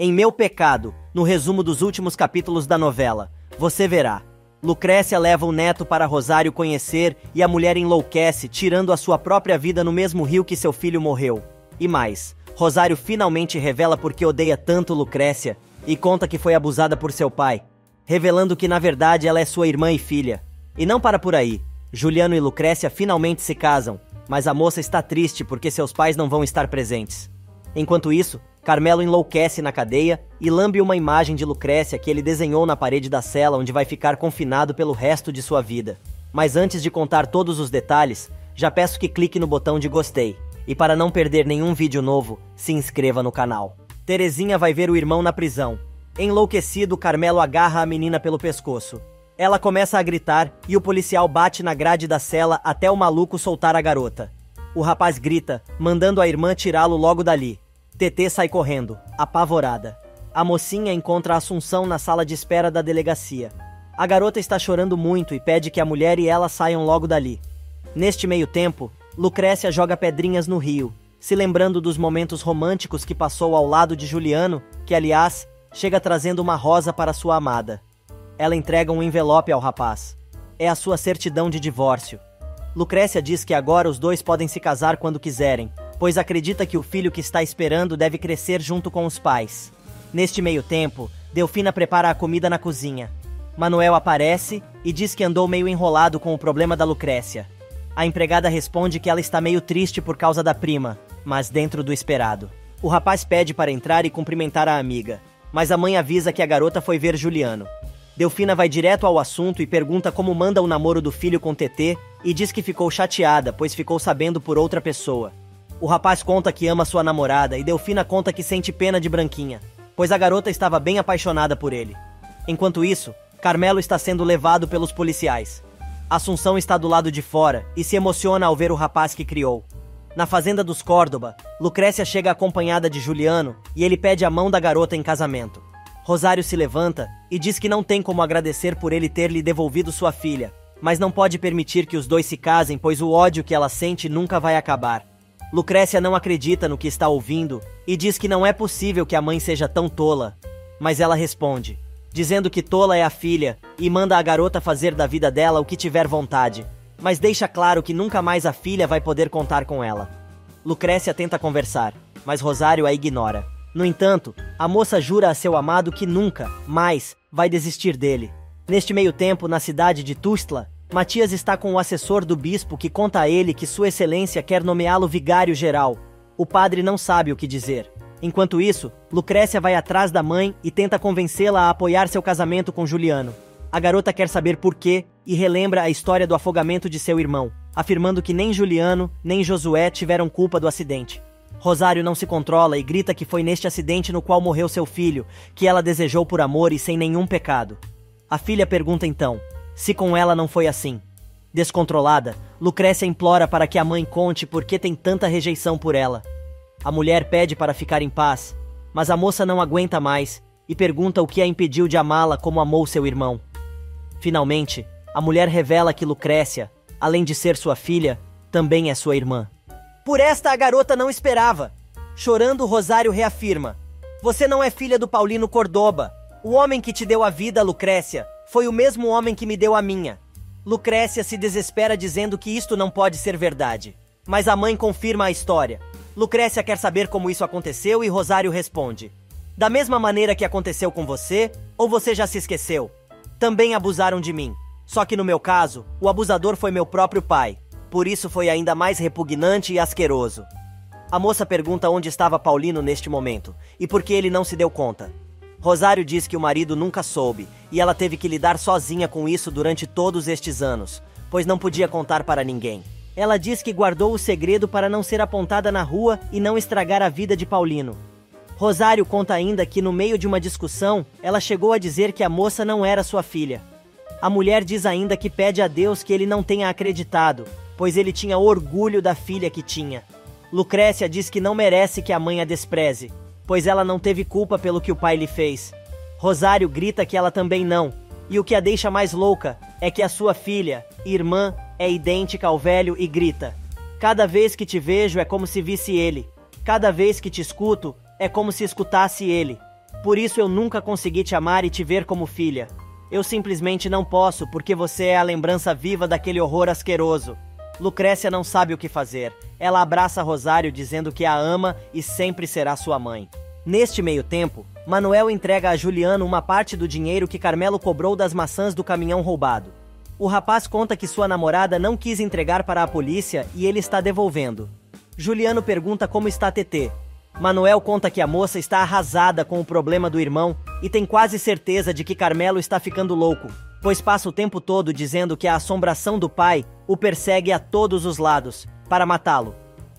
Em Meu Pecado, no resumo dos últimos capítulos da novela, você verá. Lucrécia leva o neto para Rosário conhecer e a mulher enlouquece, tirando a sua própria vida no mesmo rio que seu filho morreu. E mais, Rosário finalmente revela por que odeia tanto Lucrécia e conta que foi abusada por seu pai, revelando que na verdade ela é sua irmã e filha. E não para por aí. Juliano e Lucrécia finalmente se casam, mas a moça está triste porque seus pais não vão estar presentes. Enquanto isso, Carmelo enlouquece na cadeia e lambe uma imagem de Lucrécia que ele desenhou na parede da cela onde vai ficar confinado pelo resto de sua vida. Mas antes de contar todos os detalhes, já peço que clique no botão de gostei. E para não perder nenhum vídeo novo, se inscreva no canal. Terezinha vai ver o irmão na prisão. Enlouquecido, Carmelo agarra a menina pelo pescoço. Ela começa a gritar e o policial bate na grade da cela até o maluco soltar a garota. O rapaz grita, mandando a irmã tirá-lo logo dali. TT sai correndo, apavorada. A mocinha encontra Assunção na sala de espera da delegacia. A garota está chorando muito e pede que a mulher e ela saiam logo dali. Neste meio tempo, Lucrécia joga pedrinhas no rio, se lembrando dos momentos românticos que passou ao lado de Juliano, que, aliás, chega trazendo uma rosa para sua amada. Ela entrega um envelope ao rapaz. É a sua certidão de divórcio. Lucrécia diz que agora os dois podem se casar quando quiserem, pois acredita que o filho que está esperando deve crescer junto com os pais. Neste meio tempo, Delfina prepara a comida na cozinha. Manuel aparece e diz que andou meio enrolado com o problema da Lucrécia. A empregada responde que ela está meio triste por causa da prima, mas dentro do esperado. O rapaz pede para entrar e cumprimentar a amiga, mas a mãe avisa que a garota foi ver Juliano. Delfina vai direto ao assunto e pergunta como manda o namoro do filho com TT e diz que ficou chateada, pois ficou sabendo por outra pessoa. O rapaz conta que ama sua namorada e Delfina conta que sente pena de Branquinha, pois a garota estava bem apaixonada por ele. Enquanto isso, Carmelo está sendo levado pelos policiais. Assunção está do lado de fora e se emociona ao ver o rapaz que criou. Na fazenda dos Córdoba, Lucrécia chega acompanhada de Juliano e ele pede a mão da garota em casamento. Rosário se levanta e diz que não tem como agradecer por ele ter lhe devolvido sua filha, mas não pode permitir que os dois se casem, pois o ódio que ela sente nunca vai acabar. Lucrécia não acredita no que está ouvindo e diz que não é possível que a mãe seja tão tola. Mas ela responde, dizendo que tola é a filha e manda a garota fazer da vida dela o que tiver vontade, mas deixa claro que nunca mais a filha vai poder contar com ela. Lucrécia tenta conversar, mas Rosário a ignora. No entanto, a moça jura a seu amado que nunca, mais, vai desistir dele. Neste meio tempo, na cidade de Tustla, Matias está com o assessor do bispo que conta a ele que Sua Excelência quer nomeá-lo vigário geral. O padre não sabe o que dizer. Enquanto isso, Lucrécia vai atrás da mãe e tenta convencê-la a apoiar seu casamento com Juliano. A garota quer saber por quê e relembra a história do afogamento de seu irmão, afirmando que nem Juliano nem Josué tiveram culpa do acidente. Rosário não se controla e grita que foi neste acidente no qual morreu seu filho, que ela desejou por amor e sem nenhum pecado. A filha pergunta então: se com ela não foi assim. Descontrolada, Lucrécia implora para que a mãe conte por que tem tanta rejeição por ela. A mulher pede para ficar em paz, mas a moça não aguenta mais e pergunta o que a impediu de amá-la como amou seu irmão. Finalmente, a mulher revela que Lucrécia, além de ser sua filha, também é sua irmã. Por esta a garota não esperava. Chorando, Rosário reafirma: Você não é filha do Paulino Cordoba, o homem que te deu a vida, Lucrécia. Foi o mesmo homem que me deu a minha. Lucrécia se desespera dizendo que isto não pode ser verdade. Mas a mãe confirma a história. Lucrécia quer saber como isso aconteceu e Rosário responde: Da mesma maneira que aconteceu com você, ou você já se esqueceu? Também abusaram de mim. Só que no meu caso, o abusador foi meu próprio pai. Por isso foi ainda mais repugnante e asqueroso. A moça pergunta onde estava Paulino neste momento e por que ele não se deu conta. Rosário diz que o marido nunca soube e ela teve que lidar sozinha com isso durante todos estes anos, pois não podia contar para ninguém. Ela diz que guardou o segredo para não ser apontada na rua e não estragar a vida de Paulino. Rosário conta ainda que, no meio de uma discussão, ela chegou a dizer que a moça não era sua filha. A mulher diz ainda que pede a Deus que ele não tenha acreditado, pois ele tinha orgulho da filha que tinha. Lucrécia diz que não merece que a mãe a despreze, pois ela não teve culpa pelo que o pai lhe fez. Rosário grita que ela também não, e o que a deixa mais louca é que a sua filha, irmã, é idêntica ao velho e grita: Cada vez que te vejo é como se visse ele, cada vez que te escuto é como se escutasse ele. Por isso eu nunca consegui te amar e te ver como filha. Eu simplesmente não posso, porque você é a lembrança viva daquele horror asqueroso. Lucrécia não sabe o que fazer. Ela abraça Rosário dizendo que a ama e sempre será sua mãe. Neste meio tempo, Manuel entrega a Juliano uma parte do dinheiro que Carmelo cobrou das maçãs do caminhão roubado. O rapaz conta que sua namorada não quis entregar para a polícia e ele está devolvendo. Juliano pergunta como está TT. Manuel conta que a moça está arrasada com o problema do irmão e tem quase certeza de que Carmelo está ficando louco, pois passa o tempo todo dizendo que a assombração do pai o persegue a todos os lados, para matá-lo.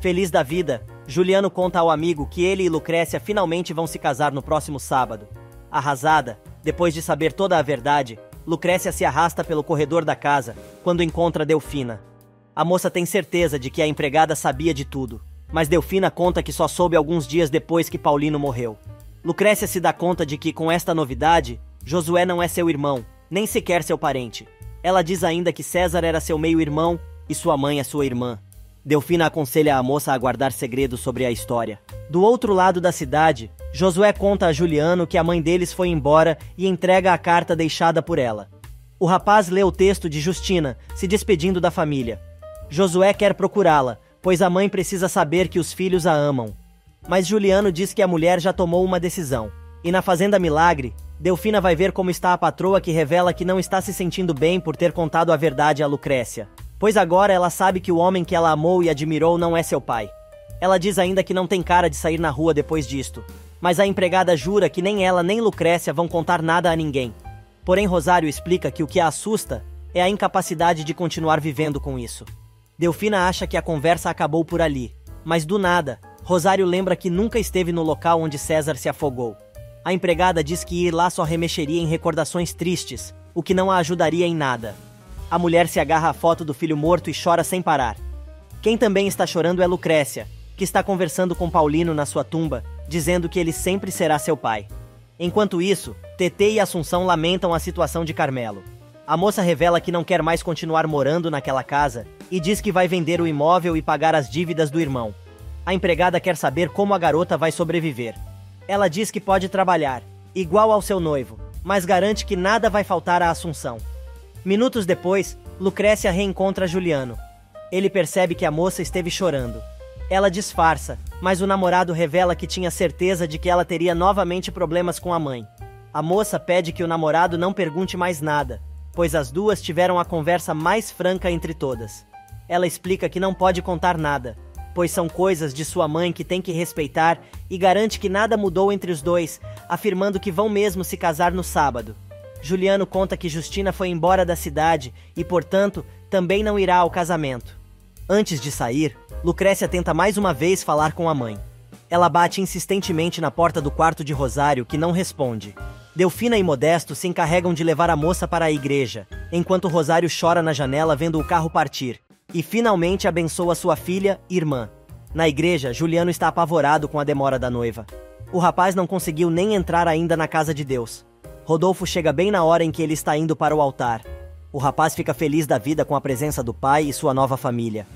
Feliz da vida, Juliano conta ao amigo que ele e Lucrécia finalmente vão se casar no próximo sábado. Arrasada, depois de saber toda a verdade, Lucrécia se arrasta pelo corredor da casa quando encontra Delfina. A moça tem certeza de que a empregada sabia de tudo, mas Delfina conta que só soube alguns dias depois que Paulino morreu. Lucrécia se dá conta de que, com esta novidade, Josué não é seu irmão, nem sequer seu parente. Ela diz ainda que César era seu meio-irmão e sua mãe é sua irmã. Delfina aconselha a moça a guardar segredo sobre a história. Do outro lado da cidade, Josué conta a Juliano que a mãe deles foi embora e entrega a carta deixada por ela. O rapaz lê o texto de Justina, se despedindo da família. Josué quer procurá-la, pois a mãe precisa saber que os filhos a amam. Mas Juliano diz que a mulher já tomou uma decisão. E na Fazenda Milagre, Delfina vai ver como está a patroa que revela que não está se sentindo bem por ter contado a verdade a Lucrécia. Pois agora ela sabe que o homem que ela amou e admirou não é seu pai. Ela diz ainda que não tem cara de sair na rua depois disto, mas a empregada jura que nem ela nem Lucrécia vão contar nada a ninguém. Porém, Rosário explica que o que a assusta é a incapacidade de continuar vivendo com isso. Delfina acha que a conversa acabou por ali, mas do nada, Rosário lembra que nunca esteve no local onde César se afogou. A empregada diz que ir lá só remexeria em recordações tristes, o que não a ajudaria em nada. A mulher se agarra à foto do filho morto e chora sem parar. Quem também está chorando é Lucrécia, que está conversando com Paulino na sua tumba dizendo que ele sempre será seu pai. Enquanto isso, TT e Assunção lamentam a situação de Carmelo. A moça revela que não quer mais continuar morando naquela casa e diz que vai vender o imóvel e pagar as dívidas do irmão. A empregada quer saber como a garota vai sobreviver. Ela diz que pode trabalhar, igual ao seu noivo, mas garante que nada vai faltar à Assunção. Minutos depois, Lucrécia reencontra Juliano. Ele percebe que a moça esteve chorando. Ela disfarça, mas o namorado revela que tinha certeza de que ela teria novamente problemas com a mãe. A moça pede que o namorado não pergunte mais nada, pois as duas tiveram a conversa mais franca entre todas. Ela explica que não pode contar nada, pois são coisas de sua mãe que tem que respeitar e garante que nada mudou entre os dois, afirmando que vão mesmo se casar no sábado. Juliano conta que Justina foi embora da cidade e, portanto, também não irá ao casamento. Antes de sair, Lucrécia tenta mais uma vez falar com a mãe. Ela bate insistentemente na porta do quarto de Rosário, que não responde. Delfina e Modesto se encarregam de levar a moça para a igreja, enquanto Rosário chora na janela vendo o carro partir, e finalmente abençoa sua filha irmã. Na igreja, Juliano está apavorado com a demora da noiva. O rapaz não conseguiu nem entrar ainda na casa de Deus. Rodolfo chega bem na hora em que ele está indo para o altar. O rapaz fica feliz da vida com a presença do pai e sua nova família.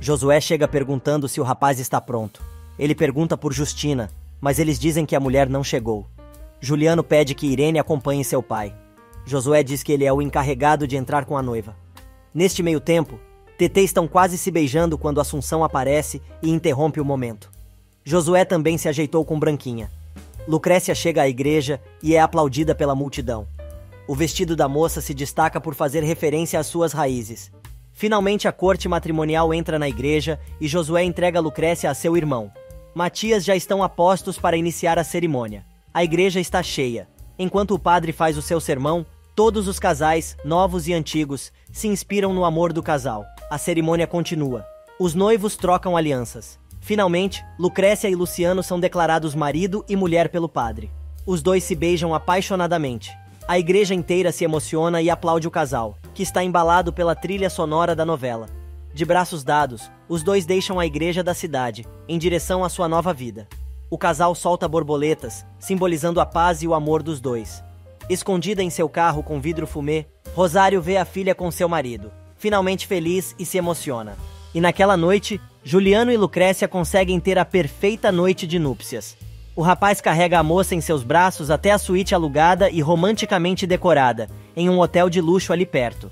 Josué chega perguntando se o rapaz está pronto. Ele pergunta por Justina, mas eles dizem que a mulher não chegou. Juliano pede que Irene acompanhe seu pai. Josué diz que ele é o encarregado de entrar com a noiva. Neste meio tempo, TT estão quase se beijando quando Assunção aparece e interrompe o momento. Josué também se ajeitou com Branquinha. Lucrécia chega à igreja e é aplaudida pela multidão. O vestido da moça se destaca por fazer referência às suas raízes. Finalmente a corte matrimonial entra na igreja e Josué entrega Lucrécia a seu irmão. Matias já estão a postos para iniciar a cerimônia. A igreja está cheia. Enquanto o padre faz o seu sermão, todos os casais, novos e antigos, se inspiram no amor do casal. A cerimônia continua. Os noivos trocam alianças. Finalmente, Lucrécia e Luciano são declarados marido e mulher pelo padre. Os dois se beijam apaixonadamente. A igreja inteira se emociona e aplaude o casal, que está embalado pela trilha sonora da novela. De braços dados, os dois deixam a igreja da cidade, em direção à sua nova vida. O casal solta borboletas, simbolizando a paz e o amor dos dois. Escondida em seu carro com vidro fumê, Rosário vê a filha com seu marido, finalmente feliz e se emociona. E naquela noite, Juliano e Lucrécia conseguem ter a perfeita noite de núpcias. O rapaz carrega a moça em seus braços até a suíte alugada e romanticamente decorada, em um hotel de luxo ali perto.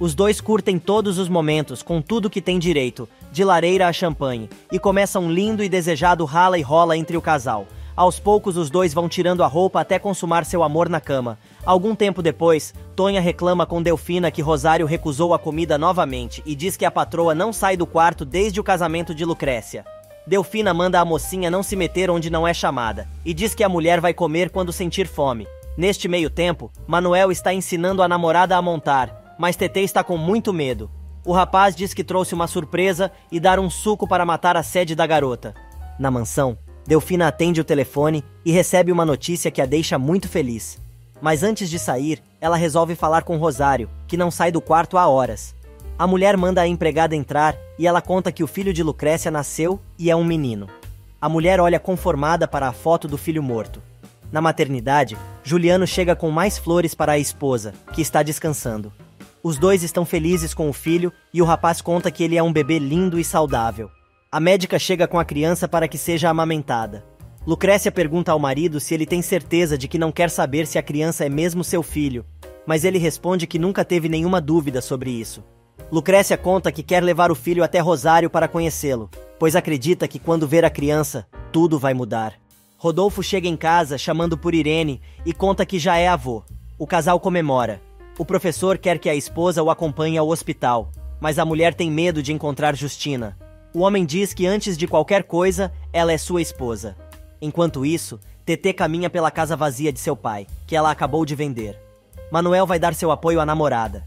Os dois curtem todos os momentos, com tudo que tem direito, de lareira a champanhe, e começa um lindo e desejado rala e rola entre o casal. Aos poucos, os dois vão tirando a roupa até consumar seu amor na cama. Algum tempo depois, Tonha reclama com Delfina que Rosário recusou a comida novamente e diz que a patroa não sai do quarto desde o casamento de Lucrécia. Delfina manda a mocinha não se meter onde não é chamada e diz que a mulher vai comer quando sentir fome. Neste meio tempo, Manuel está ensinando a namorada a montar, mas Tetê está com muito medo. O rapaz diz que trouxe uma surpresa e dar um suco para matar a sede da garota. Na mansão, Delfina atende o telefone e recebe uma notícia que a deixa muito feliz. Mas antes de sair, ela resolve falar com Rosário, que não sai do quarto há horas. A mulher manda a empregada entrar e ela conta que o filho de Lucrécia nasceu e é um menino. A mulher olha conformada para a foto do filho morto. Na maternidade, Juliano chega com mais flores para a esposa, que está descansando. Os dois estão felizes com o filho e o rapaz conta que ele é um bebê lindo e saudável. A médica chega com a criança para que seja amamentada. Lucrécia pergunta ao marido se ele tem certeza de que não quer saber se a criança é mesmo seu filho, mas ele responde que nunca teve nenhuma dúvida sobre isso. Lucrécia conta que quer levar o filho até Rosário para conhecê-lo, pois acredita que quando ver a criança, tudo vai mudar. Rodolfo chega em casa chamando por Irene e conta que já é avô. O casal comemora. O professor quer que a esposa o acompanhe ao hospital, mas a mulher tem medo de encontrar Justina. O homem diz que antes de qualquer coisa, ela é sua esposa. Enquanto isso, TT caminha pela casa vazia de seu pai, que ela acabou de vender. Manuel vai dar seu apoio à namorada.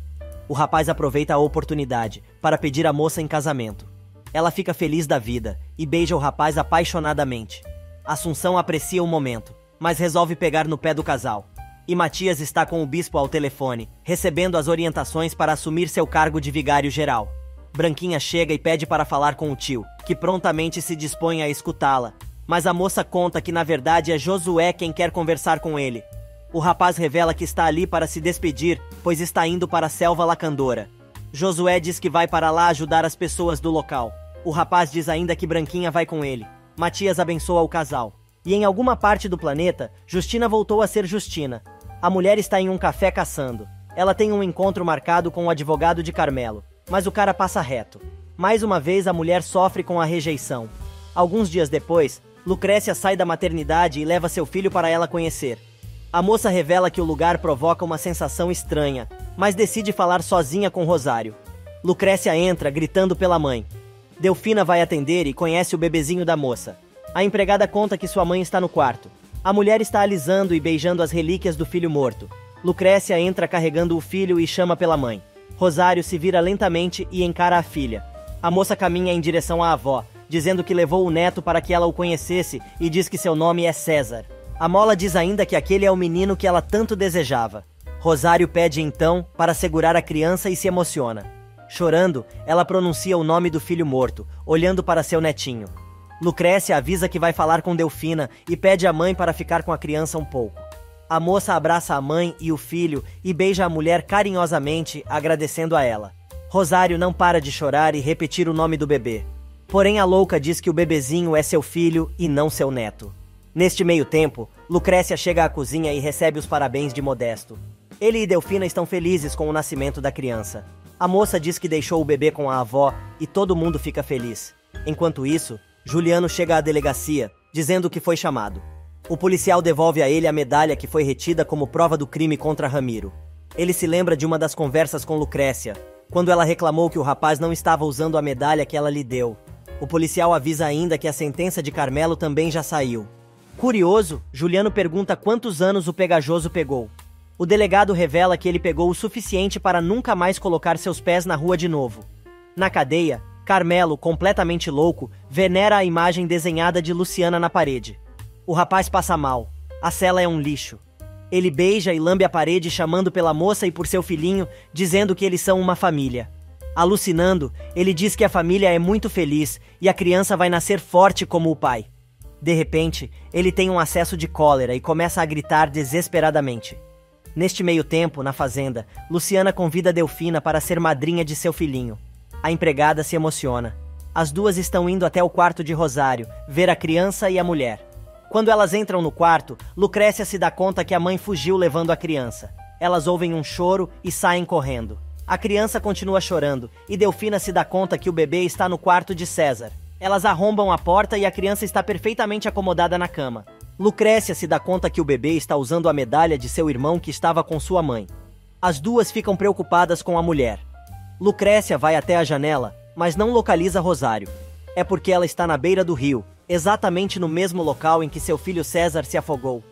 O rapaz aproveita a oportunidade para pedir a moça em casamento. Ela fica feliz da vida e beija o rapaz apaixonadamente. Assunção aprecia o momento, mas resolve pegar no pé do casal e Matias está com o bispo ao telefone, recebendo as orientações para assumir seu cargo de vigário geral. Branquinha chega e pede para falar com o tio, que prontamente se dispõe a escutá-la, mas a moça conta que na verdade é Josué quem quer conversar com ele. O rapaz revela que está ali para se despedir, pois está indo para a selva lacandora. Josué diz que vai para lá ajudar as pessoas do local. O rapaz diz ainda que Branquinha vai com ele. Matias abençoa o casal. E em alguma parte do planeta, Justina voltou a ser Justina, a mulher está em um café caçando. Ela tem um encontro marcado com o advogado de Carmelo, mas o cara passa reto. Mais uma vez a mulher sofre com a rejeição. Alguns dias depois, Lucrécia sai da maternidade e leva seu filho para ela conhecer. A moça revela que o lugar provoca uma sensação estranha, mas decide falar sozinha com Rosário. Lucrécia entra, gritando pela mãe. Delfina vai atender e conhece o bebezinho da moça. A empregada conta que sua mãe está no quarto. A mulher está alisando e beijando as relíquias do filho morto. Lucrécia entra carregando o filho e chama pela mãe. Rosário se vira lentamente e encara a filha. A moça caminha em direção à avó, dizendo que levou o neto para que ela o conhecesse e diz que seu nome é César. A mola diz ainda que aquele é o menino que ela tanto desejava. Rosário pede então para segurar a criança e se emociona. Chorando, ela pronuncia o nome do filho morto, olhando para seu netinho. Lucrécia avisa que vai falar com Delfina e pede à mãe para ficar com a criança um pouco. A moça abraça a mãe e o filho e beija a mulher carinhosamente, agradecendo a ela. Rosário não para de chorar e repetir o nome do bebê. Porém, a louca diz que o bebezinho é seu filho e não seu neto. Neste meio tempo, Lucrécia chega à cozinha e recebe os parabéns de Modesto. Ele e Delfina estão felizes com o nascimento da criança. A moça diz que deixou o bebê com a avó e todo mundo fica feliz. Enquanto isso, Juliano chega à delegacia, dizendo que foi chamado. O policial devolve a ele a medalha que foi retida como prova do crime contra Ramiro. Ele se lembra de uma das conversas com Lucrécia, quando ela reclamou que o rapaz não estava usando a medalha que ela lhe deu. O policial avisa ainda que a sentença de Carmelo também já saiu. Curioso, Juliano pergunta quantos anos o pegajoso pegou. O delegado revela que ele pegou o suficiente para nunca mais colocar seus pés na rua de novo. Na cadeia, Carmelo, completamente louco, venera a imagem desenhada de Luciana na parede. O rapaz passa mal. A cela é um lixo. Ele beija e lambe a parede chamando pela moça e por seu filhinho, dizendo que eles são uma família. Alucinando, ele diz que a família é muito feliz e a criança vai nascer forte como o pai. De repente, ele tem um acesso de cólera e começa a gritar desesperadamente. Neste meio tempo, na fazenda, Luciana convida Delfina para ser madrinha de seu filhinho. A empregada se emociona. As duas estão indo até o quarto de Rosário, ver a criança e a mulher. Quando elas entram no quarto, Lucrécia se dá conta que a mãe fugiu levando a criança. Elas ouvem um choro e saem correndo. A criança continua chorando e Delfina se dá conta que o bebê está no quarto de César. Elas arrombam a porta e a criança está perfeitamente acomodada na cama. Lucrécia se dá conta que o bebê está usando a medalha de seu irmão que estava com sua mãe. As duas ficam preocupadas com a mulher. Lucrécia vai até a janela, mas não localiza Rosário. É porque ela está na beira do rio exatamente no mesmo local em que seu filho César se afogou.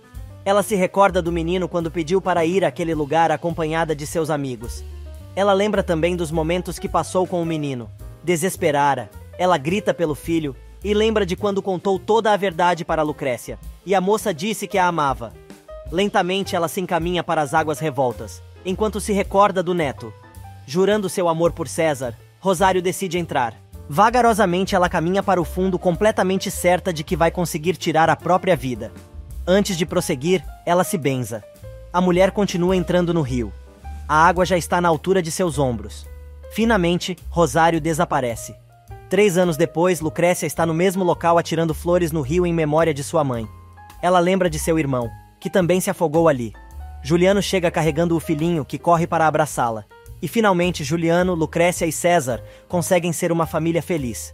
Ela se recorda do menino quando pediu para ir àquele lugar acompanhada de seus amigos. Ela lembra também dos momentos que passou com o menino. Desesperara, ela grita pelo filho e lembra de quando contou toda a verdade para Lucrécia. E a moça disse que a amava. Lentamente ela se encaminha para as águas revoltas, enquanto se recorda do neto. Jurando seu amor por César, Rosário decide entrar. Vagarosamente ela caminha para o fundo completamente certa de que vai conseguir tirar a própria vida. Antes de prosseguir, ela se benza. A mulher continua entrando no rio. A água já está na altura de seus ombros. Finalmente, Rosário desaparece. Três anos depois, Lucrécia está no mesmo local atirando flores no rio em memória de sua mãe. Ela lembra de seu irmão, que também se afogou ali. Juliano chega carregando o filhinho, que corre para abraçá-la. E finalmente Juliano, Lucrécia e César conseguem ser uma família feliz.